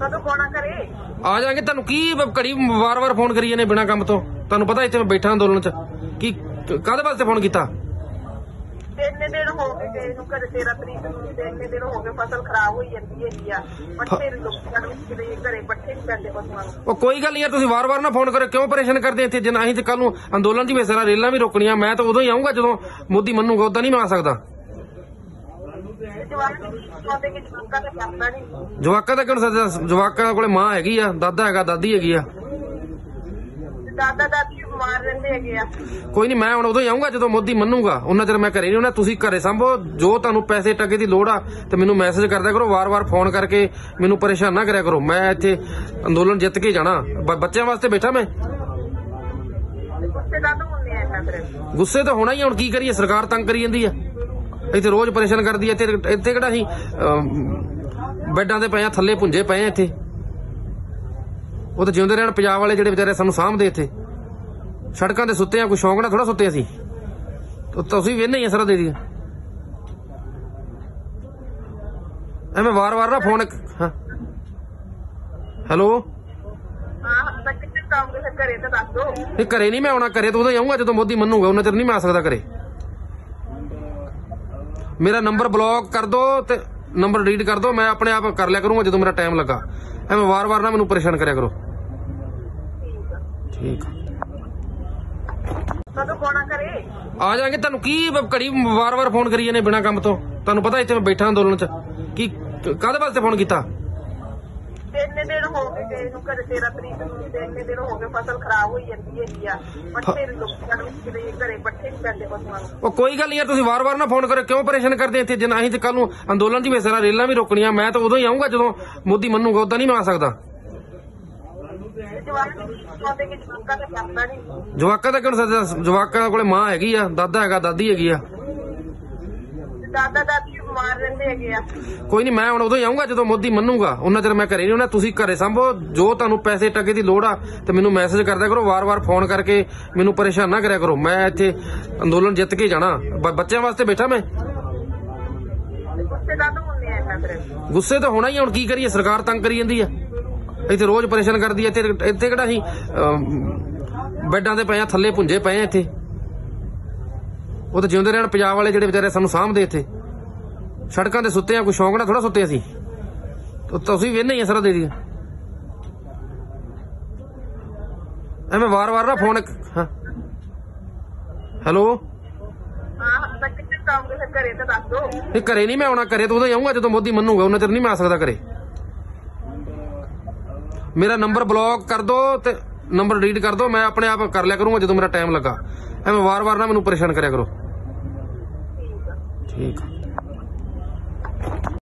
ਕਦੋਂ ਫੋਨ ਕਰੇ ਆ ਜਾਾਂਗੇ ਤੁਹਾਨੂੰ ਕੀ ਘੜੀ ਵਾਰ-ਵਾਰ ਫੋਨ ਕਰੀ ਜਾਂਦੇ ਬਿਨਾ ਕੰਮ ਤੋਂ? ਤੁਹਾਨੂੰ ਪਤਾ ਇੱਥੇ ਮੈਂ ਬੈਠਾ ਅੰਦੋਲਨ 'ਚ। ਕੀ ਕਾਹਦੇ ਵਾਸਤੇ ਫੋਨ ਕੀਤਾ? ਤਿੰਨ ਦਿਨ ਹੋ ਗਏ ਗਏ ਨੂੰ ਘਰੇ 13 ਤਰੀਕ ਨੂੰ ਤਿੰਨ ਦਿਨ ਹੋ ਗਏ ਫਸਲ ਖਰਾਬ ਹੋਈ ਜਾਂਦੀ ਹੈਗੀ ਆ। ਪੱਠੇ ਨੀ ਲੋਕਾਂ ਨੂੰ ਕਿਤੇ ਘਰੇ ਪੱਠੇ ਨਹੀਂ ਪੈਂਦੇ ਪਸ਼ੂਆਂ ਨੂੰ। ਉਹ ਕੋਈ ਗੱਲ ਨਹੀਂ ਯਾਰ ਤੁਸੀਂ ਵਾਰ-ਵਾਰ ਨਾ ਫੋਨ ਕਰੋ ਕਿਉਂ ਪਰੇਸ਼ਾਨ ਕਰਦੇ ਇੱਥੇ? ਅਸੀਂ ਤੇ ਕੱਲ ਨੂੰ ਅੰਦੋਲਨ 'ਚ ਵੀ ਸਾਰਾ ਰੇਲਾਂ ਵੀ ਰੋਕਣੀਆਂ ਮੈਂ ਤਾਂ ਉਦੋਂ ਹੀ ਆਉਂਗਾ ਜਦੋਂ ਮੋਦੀ ਮੰਨੂਗਾ ਉਦੋਂ ਨਹੀਂ ਮੈਂ ਆ ਸਕਦਾ। ਜਵਾਕ ਨੂੰ ਜਵਾਕਾਂ ਦਾ ਕਿਉਂ ਸੱਜਦਾ ਜਵਾਕਾਂ ਕੋਲੇ ਮਾਂ ਹੈਗੀ ਆ, ਦਾਦਾ ਹੈਗਾ, ਦਾਦੀ ਹੈਗੀ ਆ। ਦਾਦਾ ਦਾਦੀ ਬਿਮਾਰ ਰਹਿੰਦੇ ਹੈਗੇ ਆ ਕੋਈ ਨਹੀਂ, ਮੈਂ ਹੁਣ ਉਦੋਂ ਹੀ ਆਉਂਗਾ ਜਦੋਂ ਮੋਦੀ ਮੰਨੂਗਾ। ਉਹਨਾਂ ਚਿਰ ਮੈਂ ਘਰੇ ਨਹੀਂ ਹੋਣਾ ਤੁਸੀਂ ਘਰੇ ਸੰਭੋ। ਜੋ ਤੁਹਾਨੂੰ ਪੈਸੇ ਟਕੇ ਦੀ ਲੋੜ ਆ, ਤੇ ਮੈਨੂੰ ਮੈਸੇਜ ਕਰਦਿਆ ਕਰੋ, ਵਾਰ-ਵਾਰ ਫੋਨ ਕਰਕੇ ਮੈਨੂੰ ਪਰੇਸ਼ਾਨ ਨਾ ਕਰਿਆ ਕਰੋ। ਮੈਂ ਇੱਥੇ ਅੰਦੋਲਨ ਜਿੱਤ ਕੇ ਜਾਣਾ। ਬੱਚਿਆਂ ਵਾਸਤੇ ਬੈਠਾ ਮੈਂ। ਗੁੱਸੇ ਤਾਂ ਹੋਣਾ ਹੀ ਹੁਣ ਕੀ ਕਰੀਏ, ਸਰਕਾਰ ਤੰਗ ਕਰੀ ਜਾਂਦੀ ਆ। ਇੱਥੇ ਰੋਜ਼ ਪਰੇਸ਼ਾਨ ਕਰਦੀ ਐ ਇੱਥੇ ਇੱਥੇ ਕਿਹੜਾ ਅਮ, ਬੈੱਡਾਂ ਤੇ ਪਏ ਆ ਥੱਲੇ ਪੁੰਜੇ ਪਏ ਆ ਇੱਥੇ। ਉਹ ਤਾਂ ਜਿਉਂਦੇ ਰਹਿਣ ਪੰਜਾਬ ਵਾਲੇ ਜਿਹੜੇ ਵਿਚਾਰੇ ਸਾਨੂੰ ਸਾਂਭਦੇ ਇੱਥੇ। ਸੜਕਾਂ ਤੇ ਸੁੱਤੇ ਆ ਕੋਈ ਸ਼ੌਂਕ ਨਾਲ ਥੋੜਾ ਸੁੱਤੇ ਅਸੀਂ। ਤਾਂ ਤੁਸੀਂ ਵੇਨੇ ਹੀ ਆ ਸਾਰਾ ਦੇ ਦੀ ਐਵੇਂ ਵਾਰ-ਵਾਰ ਨਾ ਫੋਨ ਹਾਂ। ਹੈਲੋ? ਹਾਂ ਘਰੇ ਤਾਂ ਦੱਸ ਦੋ। ਨਹੀਂ ਘਰੇ ਨਹੀਂ ਮੈਂ ਆਉਣਾ ਘਰੇ ਤਾਂ ਉਦੋਂ ਹੀ ਆਉਂਗਾ ਜਦੋਂ ਮੋਦੀ ਮੰਨੂਗਾ ਉਹਨਾਂ ਚਿਰ ਨਹੀਂ ਮੈਂ ਆ ਸਕਦਾ ਘਰੇ। ਮੇਰਾ ਨੰਬਰ ਬਲੌਕ ਕਰ ਦੋ ਤੇ ਨੰਬਰ ਡਿਲੀਟ ਕਰ ਦੋ ਮੈਂ ਆਪਣੇ ਆਪ ਕਰ ਲਿਆ ਕਰੂੰਗਾ ਜਦੋਂ ਮੇਰਾ ਟਾਈਮ ਲੱਗਾ। ਐਵੇਂ ਵਾਰ-ਵਾਰ ਨਾ ਮੈਨੂੰ ਪਰੇਸ਼ਾਨ ਕਰਿਆ ਕਰੋ। ਠੀਕ ਆ। ਕਦੋਂ ਫੋਨ ਕਰੇ? ਆ ਜਾਾਂਗੇ ਤੁਹਾਨੂੰ ਕੀ ਘੜੀ ਵਾਰ-ਵਾਰ ਫੋਨ ਕਰੀ ਜਾਂਦੇ ਬਿਨਾ ਕੰਮ ਤੋਂ? ਤੁਹਾਨੂੰ ਪਤਾ ਇੱਥੇ ਮੈਂ ਬੈਠਾ ਅੰਦੋਲਨ 'ਚ। ਕੀ ਕਾਹਦੇ ਵਾਸਤੇ ਫੋਨ ਕੀਤਾ? ਤਿੰਨ ਦਿਨ ਹੋ ਗਏ ਗਏ ਨੂੰ ਘਰੇ 13 ਤਰੀਕ ਨੂੰ ਤਿੰਨ ਦਿਨ ਹੋ ਗਏ ਫਸਲ ਖਰਾਬ ਹੋਈ ਜਾਂਦੀ ਹੈਗੀ ਆ। ਪੱਠੇ ਨੀ ਲੋਕਾਂ ਨੂੰ ਕਿਤੇ ਘਰੇ ਪੱਠੇ ਨਹੀਂ ਪੈਂਦੇ ਪਸ਼ੂਆਂ ਨੂੰ ਉਹ ਕੋਈ ਗੱਲ ਨਹੀਂ ਯਾਰ ਤੁਸੀਂ ਵਾਰ-ਵਾਰ ਨਾ ਫੋਨ ਕਰੋ ਕਿਉਂ ਪਰੇਸ਼ਾਨ ਕਰਦੇ ਇੱਥੇ? ਅਸੀਂ ਤੇ ਕੱਲ ਨੂੰ ਅੰਦੋਲਨ 'ਚ ਵੀ ਸਾਰਾ ਰੇਲਾਂ ਵੀ ਰੋਕਣੀਆਂ ਮੈਂ ਤਾਂ ਉਦੋਂ ਹੀ ਆਉਂਗਾ ਜਦੋਂ ਮੋਦੀ ਮੰਨੂਗਾ ਉਦੋਂ ਨਹੀਂ ਮੈਂ ਆ ਸਕਦਾ। ਜਵਾਕ ਦਾ ਦਾ ਕਿਉਂ ਸੱਜਦਾ ਜਵਾਕਾਂ ਕੋਲੇ ਮਾਂ ਹੈਗੀ ਆ ਦਾਦਾ ਹੈਗਾ ਦਾਦੀ ਹੈਗੀ ਆ। ਦਾਦਾ ਦਾਦੀ ਬਿਮਾਰ ਰਹਿੰਦੇ ਹੈਗੇ ਆ। ਕੋਈ ਨਹੀਂ ਮੈਂ ਹੁਣ ਉਦੋਂ ਹੀ ਆਉਂਗਾ ਜਦੋਂ ਮੋਦੀ ਮੰਨੂਗਾ। ਉਹਨਾਂ ਚਿਰ ਮੈਂ ਘਰੇ ਨਹੀਂ ਹੋਣਾ ਤੁਸੀਂ ਘਰੇ ਸੰਭੋ। ਜੋ ਤੁਹਾਨੂੰ ਪੈਸੇ ਟਕੇ ਦੀ ਲੋੜ ਆ ਤੇ ਮੈਨੂੰ ਮੈਸੇਜ ਕਰਦਿਆ ਕਰੋ ਵਾਰ-ਵਾਰ ਫੋਨ ਕਰਕੇ ਮੈਨੂੰ ਪਰੇਸ਼ਾਨ ਨਾ ਕਰਿਆ ਕਰੋ। ਮੈਂ ਇੱਥੇ ਅੰਦੋਲਨ ਜਿੱਤ ਕੇ ਜਾਣਾ। ਬ- ਬੱਚਿਆਂ ਵਾਸਤੇ ਬੈਠਾ ਮੈਂ? ਗੁੱਸੇ ਤਾਂ ਹੁੰਦੇ ਆ ਫਿਰ ਗੁੱਸੇ ਤਾਂ ਹੋਣਾ ਹੀ ਆ, ਹੁਣ ਕੀ ਕਰੀਏ? ਸਰਕਾਰ ਤੰਗ ਕਰੀ ਜਾਂਦੀ ਆ। ਇੱਥੇ ਰੋਜ਼ ਪਰੇਸ਼ਾਨ ਕਰਦੀ ਐ ਇੱਥੇ ਇੱਥੇ ਕਿਹੜਾ ਅਸੀਂ ਅਮ, ਬੈੱਡਾਂ ਤੇ ਪਏ ਆ ਥੱਲੇ ਪੁੰਜੇ ਪਏ ਆ ਇੱਥੇ। ਉਹ ਤਾਂ ਜਿਉਂਦੇ ਰਹਿਣ ਪੰਜਾਬ ਵਾਲੇ ਜਿਹੜੇ ਵਿਚਾਰੇ ਸਾਨੂੰ ਸਾਂਭਦੇ ਇੱਥੇ। ਸੜਕਾਂ ਤੇ ਸੁੱਤੇ ਆ ਕੋਈ ਸ਼ੌਂਕ ਨਾਲ ਥੋੜਾ ਸੁੱਤੇ ਅਸੀਂ। ਤਾਂ ਤੁਸੀਂ ਵੇਨੇ ਹੀ ਆ ਸਾਰਾ ਦੇ ਦੀ ਐਵੇਂ ਵਾਰ-ਵਾਰ ਨਾ ਫੋਨ ਹਾਂ। ਹੈਲੋ? ਹਾਂ ਮੈਂ ਕਿੱਥੇ ਕੰਮ ਕਿਸੇ ਘਰੇ ਤਾਂ ਦੱਸ ਦੋ। ਨਹੀਂ ਘਰੇ ਨਹੀਂ ਮੈਂ ਆਉਣਾ ਘਰੇ ਤਾਂ ਹੀ ਆਉਂਗਾ ਜਦੋਂ ਮੋਦੀ ਮੰਨੂਗਾ ਉਹਨਾਂ ਚਿਰ ਨਹੀਂ ਮੈਂ ਆ ਸਕਦਾ ਘਰੇ। ਮੇਰਾ ਨੰਬਰ ਬਲੌਕ ਕਰ ਦੋ ਤੇ ਨੰਬਰ ਡਿਲੀਟ ਕਰ ਦੋ ਮੈਂ ਆਪਣੇ ਆਪ ਕਰ ਲਿਆ ਕਰੂੰਗਾ ਜਦੋਂ ਮੇਰਾ ਟਾਈਮ ਲੱਗਾ। ਐਵੇਂ ਵਾਰ-ਵਾਰ ਨਾ ਮੈਨੂੰ ਪਰੇਸ਼ਾਨ ਕਰਿਆ ਕਰੋ। ਠੀਕ ਆ।